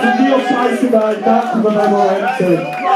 It's a real Niels Eisenberg, dank voor the moment.